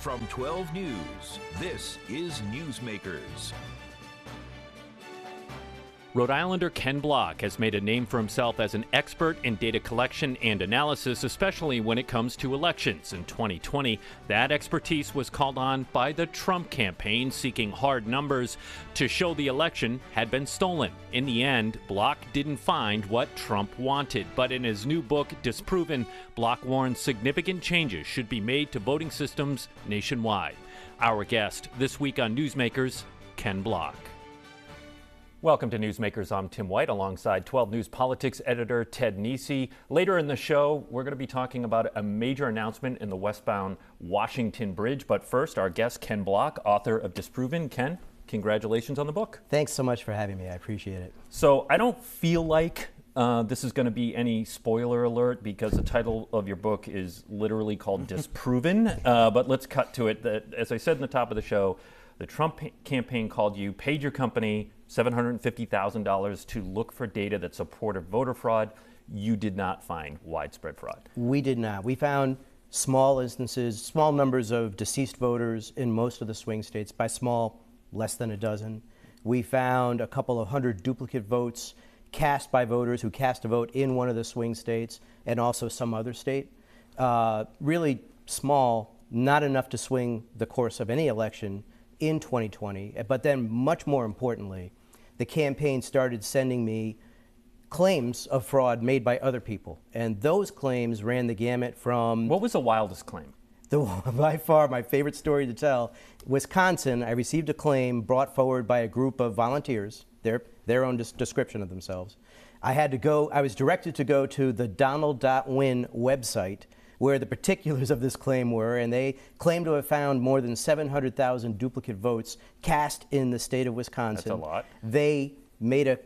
From 12 News, this is Newsmakers. Rhode Islander Ken Block has made a name for himself as an expert in data collection and analysis, especially when it comes to elections. In 2020, that expertise was called on by the Trump campaign, seeking hard numbers to show the election had been stolen. In the end, Block didn't find what Trump wanted, but in his new book, Disproven, Block warns significant changes should be made to voting systems nationwide. Our guest this week on Newsmakers, Ken Block. Welcome to Newsmakers. I'm Tim White alongside 12 News Politics editor Ted Nesi. Later in the show, we're going to be talking about a major announcement in the westbound Washington Bridge. But first, our guest, Ken Block, author of Disproven. Ken, congratulations on the book. Thanks so much for having me. I appreciate it. So, I don't feel like uh, this is going to be any spoiler alert because the title of your book is literally called Disproven. Uh, but let's cut to it. That, as I said in the top of the show, the Trump campaign called you, paid your company $750,000 to look for data that supported voter fraud. You did not find widespread fraud. We did not. We found small instances, small numbers of deceased voters in most of the swing states, by small, less than a dozen. We found a couple of hundred duplicate votes cast by voters who cast a vote in one of the swing states and also some other state. Uh, really small, not enough to swing the course of any election in 2020. But then, much more importantly, the campaign started sending me claims of fraud made by other people. And those claims ran the gamut from. What was the wildest claim? The, by far my favorite story to tell. Wisconsin, I received a claim brought forward by a group of volunteers, their, their own des- description of themselves. I had to go, I was directed to go to the Donald.win website where the particulars of this claim were, and they claimed to have found more than 700,000 duplicate votes cast in the state of Wisconsin. That's a lot. They made a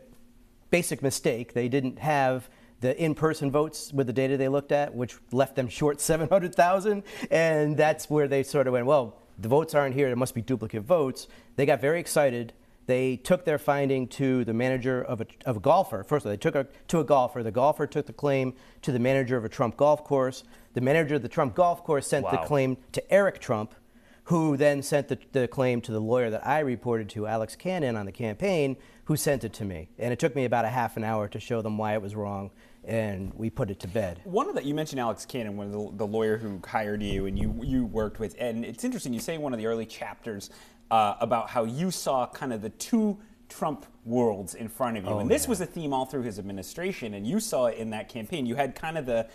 basic mistake. They didn't have the in-person votes with the data they looked at, which left them short 700,000, and that's where they sort of went, well, the votes aren't here, there must be duplicate votes. They got very excited they took their finding to the manager of a, of a golfer. First of all, they took it to a golfer. The golfer took the claim to the manager of a Trump golf course. The manager of the Trump golf course sent wow. the claim to Eric Trump, who then sent the, the, claim to the lawyer that I reported to, Alex Cannon, on the campaign, who sent it to me. And it took me about a half an hour to show them why it was wrong, and we put it to bed. One of the, you mentioned Alex Cannon, one of the, the lawyer who hired you and you, you worked with. And it's interesting, you say in one of the early chapters uh, about how you saw kind of the two Trump worlds in front of you. Oh, and this yeah. was a theme all through his administration, and you saw it in that campaign. You had kind of the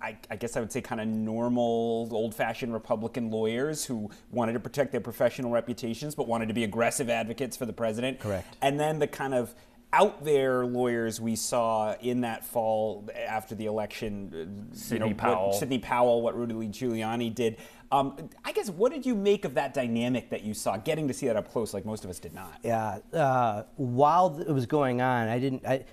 I, I, guess I would say kind of normal, old fashioned Republican lawyers who wanted to protect their professional reputations but wanted to be aggressive advocates for the president. Correct. And then the kind of out there lawyers we saw in that fall after the election. Sidney you know, Powell. What, Sidney Powell, what Rudy Giuliani did. Um, I guess, what did you make of that dynamic that you saw, getting to see that up close like most of us did not? Yeah. Uh, while it was going on, I didn't. I,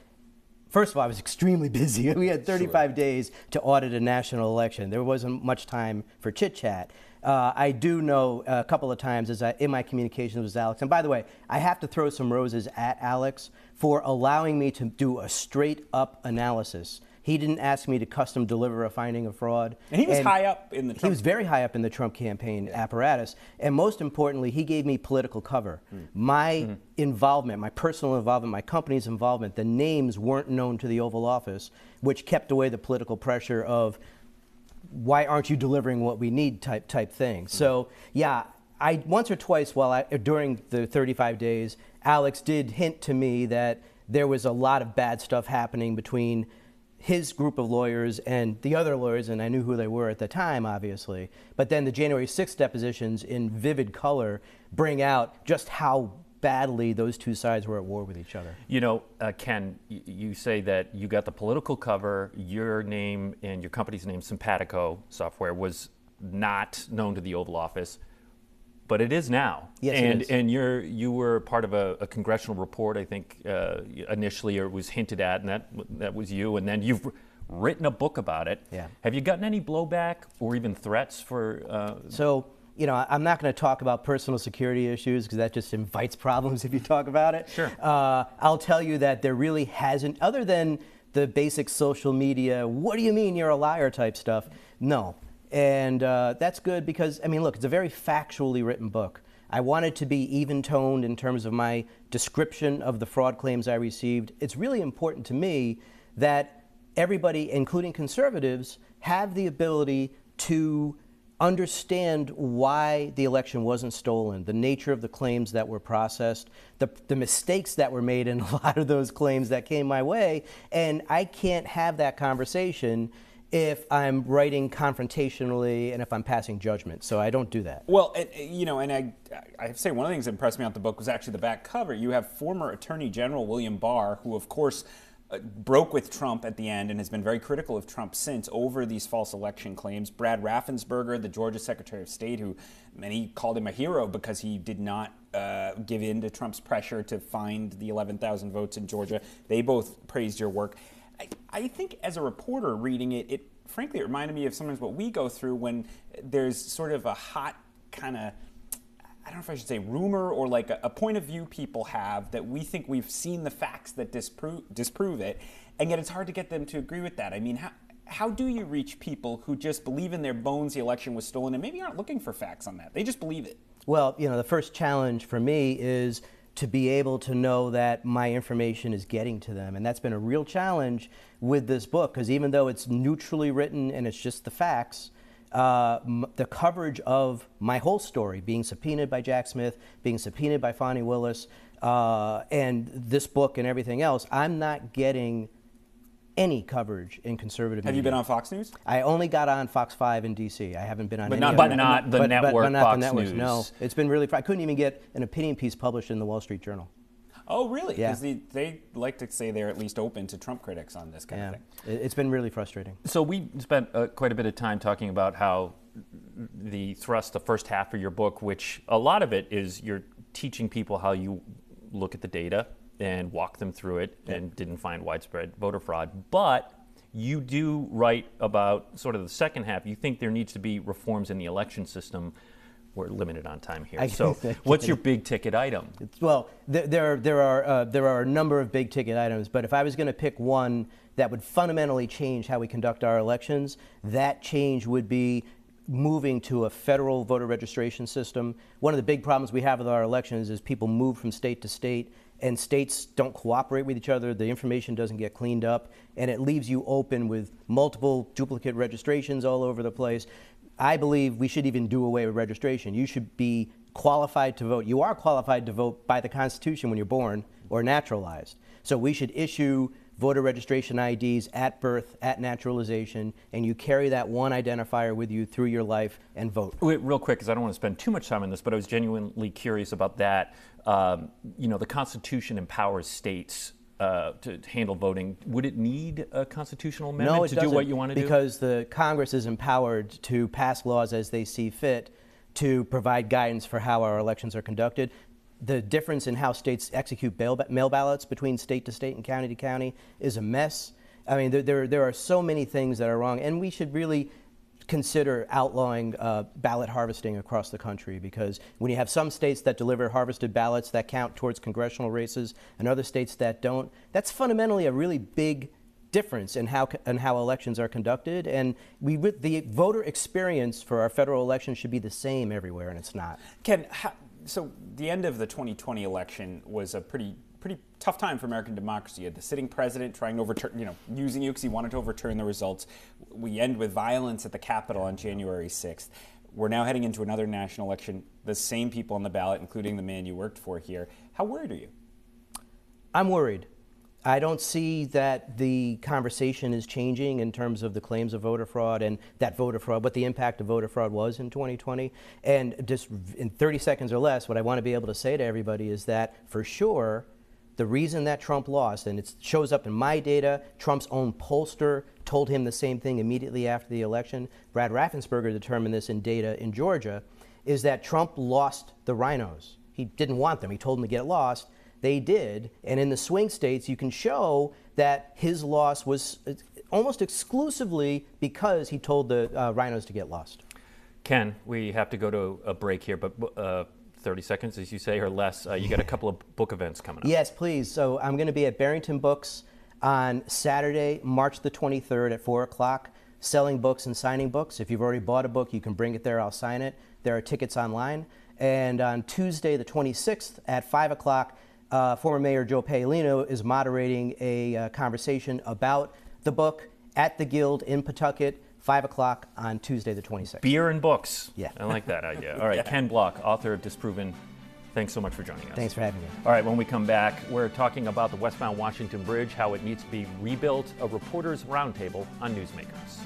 First of all, I was extremely busy. We had 35 sure. days to audit a national election. There wasn't much time for chit chat. Uh, I do know a couple of times as I, in my communications with Alex, and by the way, I have to throw some roses at Alex for allowing me to do a straight up analysis he didn't ask me to custom deliver a finding of fraud. And he was and high up in the Trump. He was very high up in the Trump campaign yeah. apparatus. And most importantly, he gave me political cover. Mm. My mm. involvement, my personal involvement, my company's involvement, the names weren't known to the Oval Office, which kept away the political pressure of why aren't you delivering what we need type type thing. Mm. So yeah, I once or twice while I, during the 35 days, Alex did hint to me that there was a lot of bad stuff happening between his group of lawyers and the other lawyers, and I knew who they were at the time, obviously. But then the January 6th depositions in vivid color bring out just how badly those two sides were at war with each other. You know, uh, Ken, you say that you got the political cover, your name and your company's name, Simpatico Software, was not known to the Oval Office but it is now. Yes, and it is. and you're you were part of a, a congressional report, I think uh, initially, or it was hinted at, and that that was you. And then you've written a book about it. Yeah. Have you gotten any blowback or even threats for? Uh, so you know, I'm not going to talk about personal security issues because that just invites problems if you talk about it. Sure. Uh, I'll tell you that there really hasn't, other than the basic social media, what do you mean you're a liar type stuff? No, And uh, that's good because, I mean, look, it's a very factually written book. I wanted to be even toned in terms of my description of the fraud claims I received. It's really important to me that everybody, including conservatives, have the ability to understand why the election wasn't stolen, the nature of the claims that were processed, the, the mistakes that were made in a lot of those claims that came my way. And I can't have that conversation if I'm writing confrontationally and if I'm passing judgment. So I don't do that. Well, and, you know, and I, I say one of the things that impressed me about the book was actually the back cover. You have former Attorney General William Barr, who, of course, uh, broke with Trump at the end and has been very critical of Trump since over these false election claims. Brad Raffensperger, the Georgia Secretary of State, who many called him a hero because he did not uh, give in to Trump's pressure to find the 11,000 votes in Georgia. They both praised your work. I, I think as a reporter reading it, it frankly it reminded me of sometimes what we go through when there's sort of a hot kind of I don't know if I should say rumor or like a, a, point of view people have that we think we've seen the facts that disprove, disprove it, and yet it's hard to get them to agree with that. I mean, how, how do you reach people who just believe in their bones the election was stolen and maybe aren't looking for facts on that? They just believe it. Well, you know, the first challenge for me is to be able to know that my information is getting to them. And that's been a real challenge with this book because even though it's neutrally written and it's just the facts, uh, the coverage of my whole story, being subpoenaed by Jack Smith, being subpoenaed by Fani Willis, uh, and this book and everything else, I'm not getting any coverage in conservative Have media. you been on Fox News? I only got on Fox 5 in D.C. I haven't been on But any not- other but net- not the but, network but, but not Fox the networks, News. No, it's been really. fr- I couldn't even get an opinion piece published in the Wall Street Journal. Oh, really? Yeah. Because they, they like to say they're at least open to Trump critics on this kind Yeah, of thing. it, it's been really frustrating. So we spent uh, quite a bit of time talking about how the thrust, the first half of your book, which a lot of it is you're teaching people how you look at the data and walked them through it and didn't find widespread voter fraud. But you do write about sort of the second half. You think there needs to be reforms in the election system. We're limited on time here. I- so, what's your big ticket item? Well, there, there, there are uh, there are a number of big ticket items, but if I was going to pick one that would fundamentally change how we conduct our elections, that change would be moving to a federal voter registration system. One of the big problems we have with our elections is people move from state to state and states don't cooperate with each other, the information doesn't get cleaned up, and it leaves you open with multiple duplicate registrations all over the place. I believe we should even do away with registration. You should be qualified to vote. You are qualified to vote by the Constitution when you're born or naturalized. So we should issue voter registration IDs at birth, at naturalization, and you carry that one identifier with you through your life and vote. Wait, real quick, because I don't want to spend too much time on this, but I was genuinely curious about that. Um, you know, the Constitution empowers states uh, to handle voting. Would it need a constitutional amendment no, to do what you want to do? because the Congress is empowered to pass laws as they see fit to provide guidance for how our elections are conducted. The difference in how states execute bail, mail ballots between state to state and county to county is a mess. I mean, there, there, there are so many things that are wrong, and we should really consider outlawing uh, ballot harvesting across the country because when you have some states that deliver harvested ballots that count towards congressional races and other states that don't, that's fundamentally a really big difference in how in how elections are conducted. And we the voter experience for our federal elections should be the same everywhere, and it's not. Ken, how, so the end of the 2020 election was a pretty pretty tough time for American democracy. You had the sitting president trying to overturn, you know, using you because he wanted to overturn the results. We end with violence at the Capitol on January 6th. We're now heading into another national election. The same people on the ballot, including the man you worked for here. How worried are you? I'm worried. I don't see that the conversation is changing in terms of the claims of voter fraud and that voter fraud, what the impact of voter fraud was in 2020. And just in 30 seconds or less, what I want to be able to say to everybody is that for sure, the reason that Trump lost, and it shows up in my data, Trump's own pollster told him the same thing immediately after the election. Brad Raffensperger determined this in data in Georgia, is that Trump lost the RINOs. He didn't want them, he told them to get lost. They did. And in the swing states, you can show that his loss was uh, almost exclusively because he told the uh, RINOs to get lost. Ken, we have to go to a break here, but uh, 30 seconds, as you say, or less. Uh, you got a couple of book events coming up. Yes, please. So I'm going to be at Barrington Books on Saturday, March the 23rd at 4 o'clock. selling books and signing books. If you've already bought a book, you can bring it there, I'll sign it. There are tickets online. And on Tuesday, the 26th at 5 o'clock, uh, former Mayor Joe Paolino is moderating a uh, conversation about the book at the Guild in Pawtucket, 5 o'clock on Tuesday, the 26th. Beer and books. Yeah. I like that idea. All right, Ken Block, author of Disproven. Thanks so much for joining us. Thanks for having me. All right, when we come back, we're talking about the westbound Washington Bridge, how it needs to be rebuilt, a reporter's roundtable on newsmakers.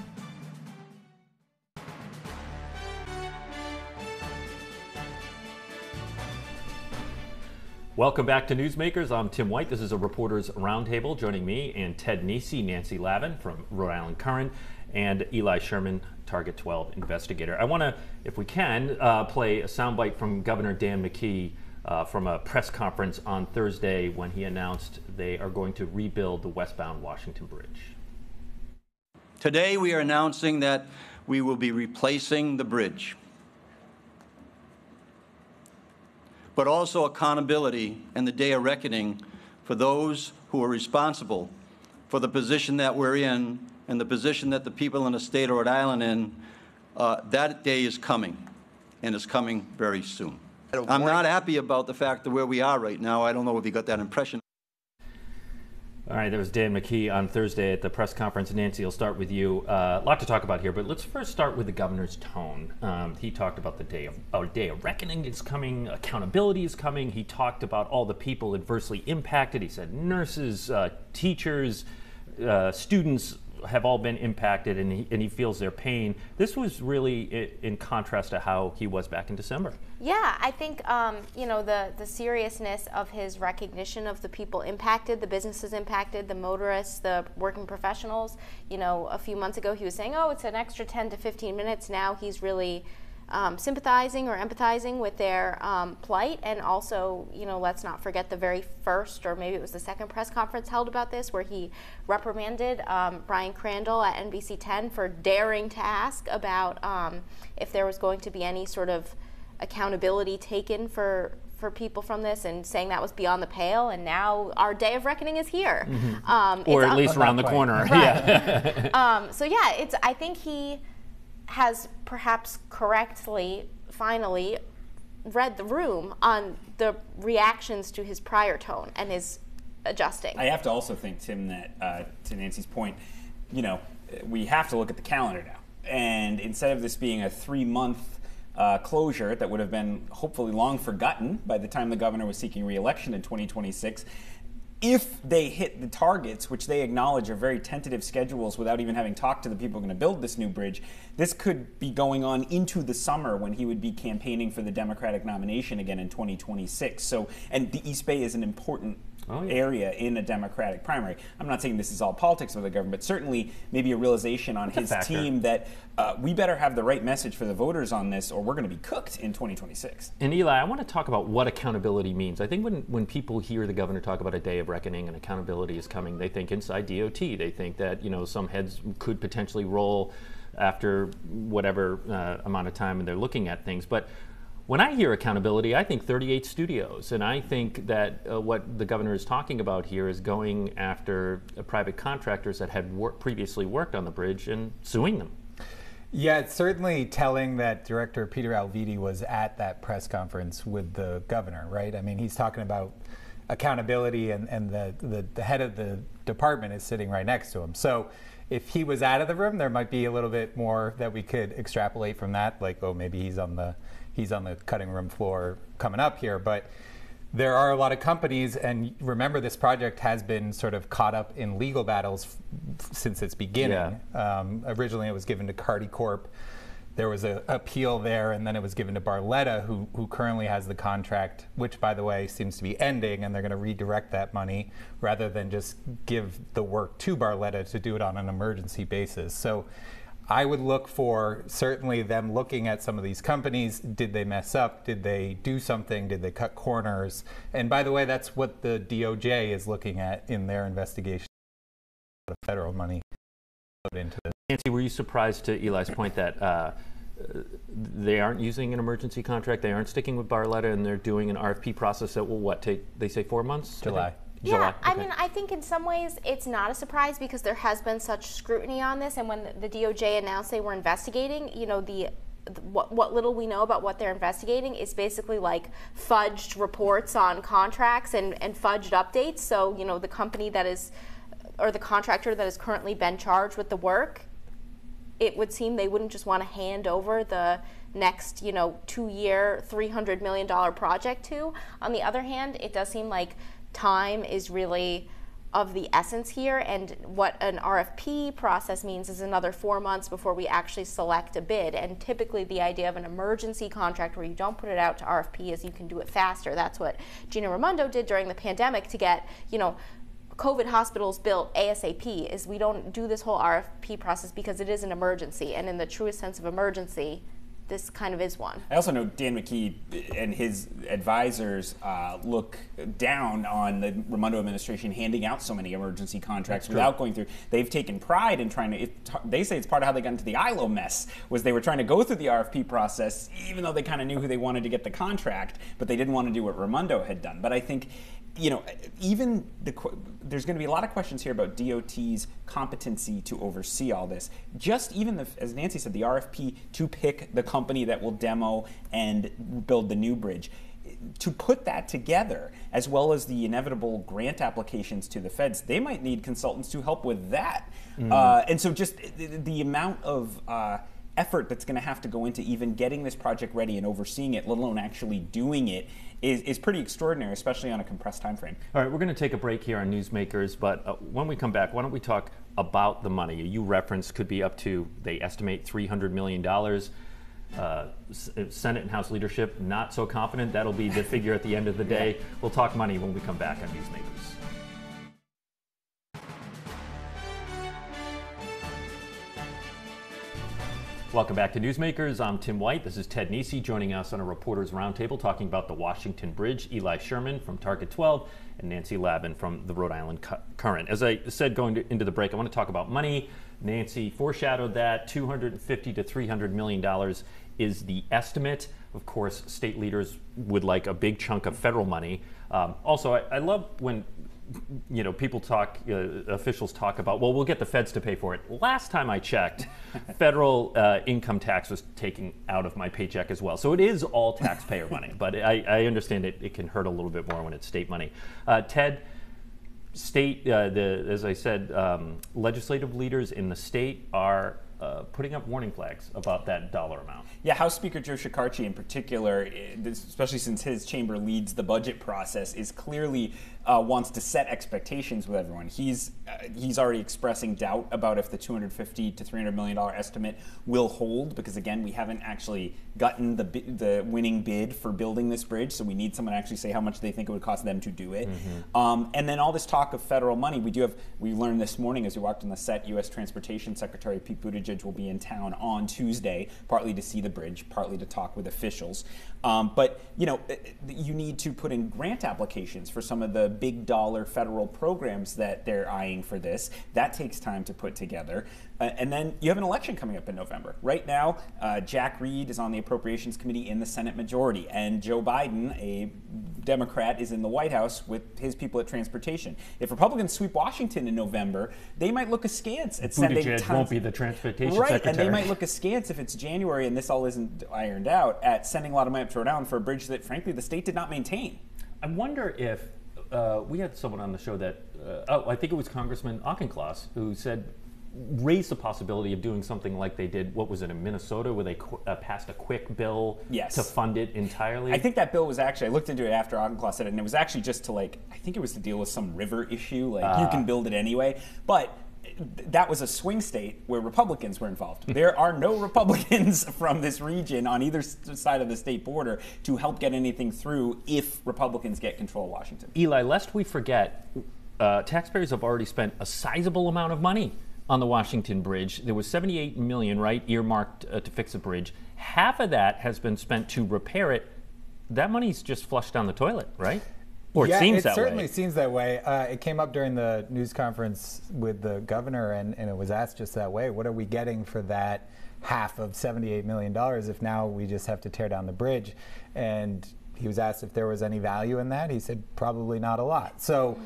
Welcome back to Newsmakers. I'm Tim White. This is a reporter's roundtable. Joining me and Ted Nesi, Nancy Lavin from Rhode Island Current, and Eli Sherman, Target 12 investigator. I want to, if we can, uh, play a soundbite from Governor Dan McKee uh, from a press conference on Thursday when he announced they are going to rebuild the westbound Washington Bridge. Today, we are announcing that we will be replacing the bridge. But also accountability and the day of reckoning for those who are responsible for the position that we're in and the position that the people in the state of Rhode Island in. Uh, that day is coming, and it's coming very soon. I'm not happy about the fact that where we are right now. I don't know if you got that impression. All right, that was Dan McKee on Thursday at the press conference. Nancy, I'll start with you. Uh, a lot to talk about here, but let's first start with the governor's tone. Um, he talked about the day of a day of reckoning is coming, accountability is coming. He talked about all the people adversely impacted. He said nurses, uh, teachers, uh, students have all been impacted, and he, and he feels their pain. This was really in contrast to how he was back in December. Yeah, I think um, you know the the seriousness of his recognition of the people impacted, the businesses impacted, the motorists, the working professionals. You know, a few months ago he was saying, "Oh, it's an extra 10 to 15 minutes." Now he's really um, sympathizing or empathizing with their um, plight. And also, you know, let's not forget the very first, or maybe it was the second press conference held about this, where he reprimanded um, Brian Crandall at NBC 10 for daring to ask about um, if there was going to be any sort of accountability taken for for people from this and saying that was beyond the pale and now our day of reckoning is here mm-hmm. um, or at least around the corner right. yeah. um, so yeah it's i think he has perhaps correctly, finally, read the room on the reactions to his prior tone and is adjusting. I have to also think, Tim, that uh, to Nancy's point, you know, we have to look at the calendar now. And instead of this being a three month uh, closure that would have been hopefully long forgotten by the time the governor was seeking reelection in 2026, if they hit the targets, which they acknowledge are very tentative schedules without even having talked to the people going to build this new bridge, this could be going on into the summer when he would be campaigning for the Democratic nomination again in 2026. So, and the East Bay is an important oh, yeah. area in a Democratic primary. I'm not saying this is all politics of the government, but certainly maybe a realization on his team that uh, we better have the right message for the voters on this, or we're going to be cooked in 2026. And Eli, I want to talk about what accountability means. I think when when people hear the governor talk about a day of reckoning and accountability is coming, they think inside DOT. They think that you know some heads could potentially roll after whatever uh, amount of time and they're looking at things. But when I hear accountability, I think 38 studios, and I think that uh, what the governor is talking about here is going after uh, private contractors that had wor- previously worked on the bridge and suing them. Yeah, it's certainly telling that Director Peter Alviti was at that press conference with the governor, right? I mean, he's talking about accountability, and, and the, the, the head of the department is sitting right next to him. So if he was out of the room, there might be a little bit more that we could extrapolate from that, like, oh, maybe he's on the he's on the cutting room floor coming up here. But there are a lot of companies, and remember, this project has been sort of caught up in legal battles f- since its beginning. Yeah. Um, originally, it was given to Cardi Corp. There was an appeal there, and then it was given to Barletta, who, who currently has the contract, which, by the way, seems to be ending, and they're going to redirect that money rather than just give the work to Barletta to do it on an emergency basis. So I would look for certainly them looking at some of these companies. Did they mess up? Did they do something? Did they cut corners? And by the way, that's what the DOJ is looking at in their investigation of federal money put into this. Nancy, were you surprised to Eli's point that uh, they aren't using an emergency contract? They aren't sticking with Barletta, and they're doing an RFP process that will what take? They say four months. July. July? Yeah, I mean, I think in some ways it's not a surprise because there has been such scrutiny on this, and when the, the DOJ announced they were investigating, you know, the, what, what little we know about what they're investigating is basically like fudged reports on contracts and, and fudged updates. So, you know, the company that is, or the contractor that has currently been charged with the work, it would seem they wouldn't just want to hand over the next, you know, two-year, $300 million project to. On the other hand, it does seem like time is really of the essence here, and what an RFP process means is another four months before we actually select a bid. And typically, the idea of an emergency contract where you don't put it out to RFP is you can do it faster. That's what Gina Raimondo did during the pandemic to get, you know, COVID hospitals built ASAP is we don't do this whole RFP process because it is an emergency. And in the truest sense of emergency, this kind of is one. I also know Dan McKee and his advisors uh, look down on the Raimondo administration handing out so many emergency contracts without going through. They've taken pride in trying to. It, they say it's part of how they got into the ILO mess was they were trying to go through the RFP process, even though they kind of knew who they wanted to get the contract, but they didn't want to do what Raimondo had done. But I think you know, even the, there's going to be a lot of questions here about DOT's competency to oversee all this. Just even the, as Nancy said, the RFP to pick the company that will demo and build the new bridge. To put that together, as well as the inevitable grant applications to the feds, they might need consultants to help with that. Uh, and so, just the, the amount of uh, effort that's going to have to go into even getting this project ready and overseeing it, let alone actually doing it, is, is pretty extraordinary, especially on a compressed time frame. All right, we're going to take a break here on Newsmakers, but uh, when we come back, why don't we talk about the money? You referenced could be up to, they estimate $300 million. Uh, Senate and House leadership not so confident that'll be the figure at the end of the day. We'll talk money when we come back on Newsmakers. Welcome back to Newsmakers. I'm Tim White. This is Ted Nesi joining us on a reporters roundtable talking about the Washington Bridge. Eli Sherman from Target 12 and Nancy Lavin from the Rhode Island Current. As I said going to, into the break, I want to talk about money. Nancy foreshadowed that 250 to 300 million dollars is the estimate. Of course, state leaders would like a big chunk of federal money. Um, also, I, I love when you know, people talk, uh, officials talk about, well, we'll get the feds to pay for it. Last time I checked, federal uh, income tax was taken out of my paycheck as well. So it is all taxpayer money, but I, I understand it, it can hurt a little bit more when it's state money. Uh, Ted, state, uh, the, as I said, um, legislative leaders in the state are uh, putting up warning flags about that dollar amount. Yeah, House Speaker Joe Shekarchi, in particular, eh, especially since his chamber leads the budget process, is clearly uh, wants to set expectations with everyone. He's uh, he's already expressing doubt about if the 250 to 300 million dollar estimate will hold because again, we haven't actually gotten the the winning bid for building this bridge, so we need someone to actually say how much they think it would cost them to do it. Um, and then all this talk of federal money, we do have. We learned this morning as we walked on the set, U.S. Transportation Secretary Pete Buttigieg will be in town on Tuesday, partly to see the bridge, partly to talk with officials. Um, but you know, eh, eh, you need to put in grant applications for some of the big dollar federal programs that they're eyeing for this. That takes time to put together. Uh, and then you have an election coming up in November. Right now, uh, Jack Reed is on the Appropriations Committee in the Senate majority, and Joe Biden, a Democrat, is in the White House with his people at Transportation. If Republicans sweep Washington in November, they might look askance at sending Buttigieg tons- won't be the transportation right, secretary. and they might look askance if it's January and this all isn't ironed out at sending a lot of money up to Rhode Island for a bridge that, frankly, the state did not maintain. I wonder if uh, we had someone on the show that, uh, oh, I think it was Congressman Auchincloss who said, raised the possibility of doing something like they did, what was it, in Minnesota, where they qu- uh, passed a quick bill Yes. to fund it entirely? I think that bill was actually, I looked into it after Auchincloss said it, and it was actually just to like, I think it was to deal with some river issue, like you can build it anyway. But that was a swing state where Republicans were involved. there are no Republicans from this region on either side of the state border to help get anything through if Republicans get control of Washington. Eli, lest we forget, uh, taxpayers have already spent a sizable amount of money on the Washington Bridge. There was 78 million, right, earmarked uh, to fix a bridge. Half of that has been spent to repair it. That money's just flushed down the toilet, right? Or yeah, it seems it that certainly way. seems that way. Uh, it came up during the news conference with the governor, and, and it was asked just that way. What are we getting for that half of $78 million if now we just have to tear down the bridge? And he was asked if there was any value in that. He said, probably not a lot. So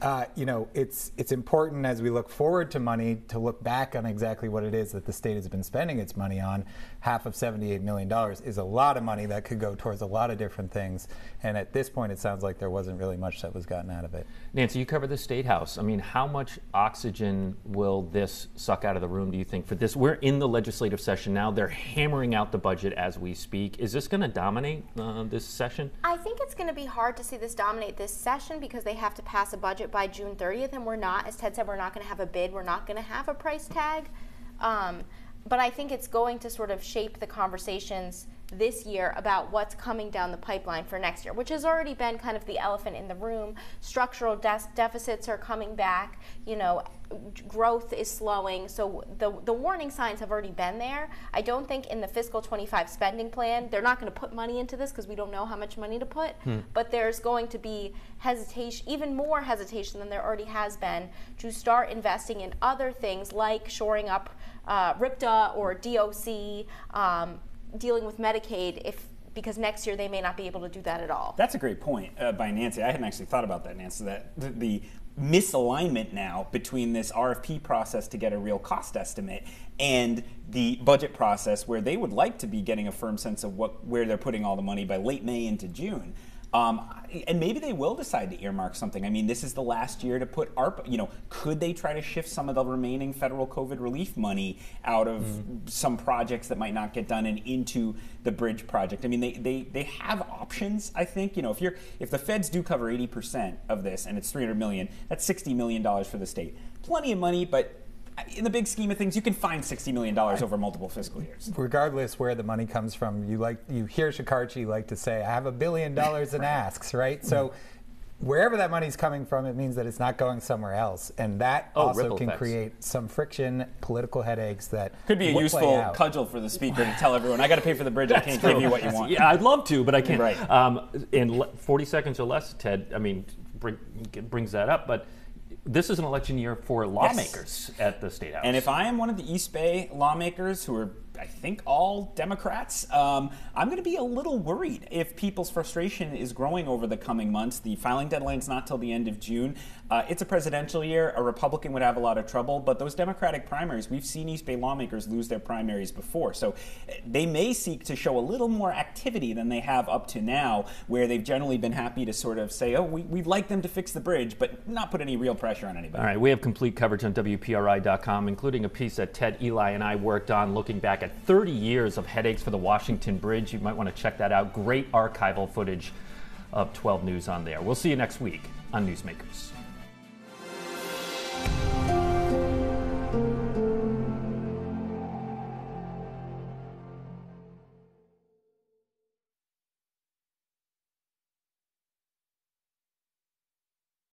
Uh, you know, it's it's important as we look forward to money to look back on exactly what it is that the state has been spending its money on. Half of $78 million is a lot of money that could go towards a lot of different things. And at this point, it sounds like there wasn't really much that was gotten out of it. Nancy, you cover the state house. I mean, how much oxygen will this suck out of the room? Do you think for this? We're in the legislative session now. They're hammering out the budget as we speak. Is this going to dominate uh, this session? I think it's going to be hard to see this dominate this session because they have to pass a budget by June 30th, and we're not, as Ted said, we're not going to have a bid. We're not going to have a price tag. Um, but I think it's going to sort of shape the conversations this year about what's coming down the pipeline for next year, which has already been kind of the elephant in the room. Structural de- deficits are coming back. You know, growth is slowing. So the the warning signs have already been there. I don't think in the fiscal 25 spending plan they're not going to put money into this because we don't know how much money to put. Hmm. But there's going to be hesitation, even more hesitation than there already has been, to start investing in other things like shoring up uh, RIPTA or DOC. Um, dealing with Medicaid if because next year they may not be able to do that at all. That's a great point uh, by Nancy. I hadn't actually thought about that, Nancy. That the, the misalignment now between this RFP process to get a real cost estimate and the budget process, where they would like to be getting a firm sense of what where they're putting all the money by late May into June. Um, and maybe they will decide to earmark something. I mean, this is the last year to put ARPA. You know, could they try to shift some of the remaining federal COVID relief money out of mm. some projects that might not get done and into the bridge project? I mean, they, they they have options. I think you know if you're if the feds do cover 80 percent of this and it's 300 million, that's 60 million dollars for the state. Plenty of money, but in the big scheme of things, you can find $60 million over multiple fiscal years. Regardless where the money comes from, you like you hear Shekarchi like to say, I have a billion dollars in asks, right? So wherever that money's coming from, it means that it's not going somewhere else. And that oh, also can effects. create some friction, political headaches that could be a useful cudgel for the speaker to tell everyone, I got to pay for the bridge, I can't true. give you what you want. Yeah, I'd love to, but I can't. Right. Um, in 40 seconds or less, Ted, I mean, bring, brings that up, but this is an election year for lawmakers yes. at the state house. And if I am one of the East Bay lawmakers who are I think all Democrats. Um, I'm going to be a little worried if people's frustration is growing over the coming months. The filing deadline is not till the end of June. Uh, it's a presidential year. A Republican would have a lot of trouble, but those Democratic primaries, we've seen East Bay lawmakers lose their primaries before. So eh, they may seek to show a little more activity than they have up to now, where they've generally been happy to sort of say, oh, we, would like them to fix the bridge, but not put any real pressure on anybody. All right, we have complete coverage on WPRI.com, including a piece that Ted, Eli, and I worked on looking back at 30 years of headaches for the Washington Bridge. You might want to check that out. Great archival footage of 12 News on there. We'll see you next week on Newsmakers.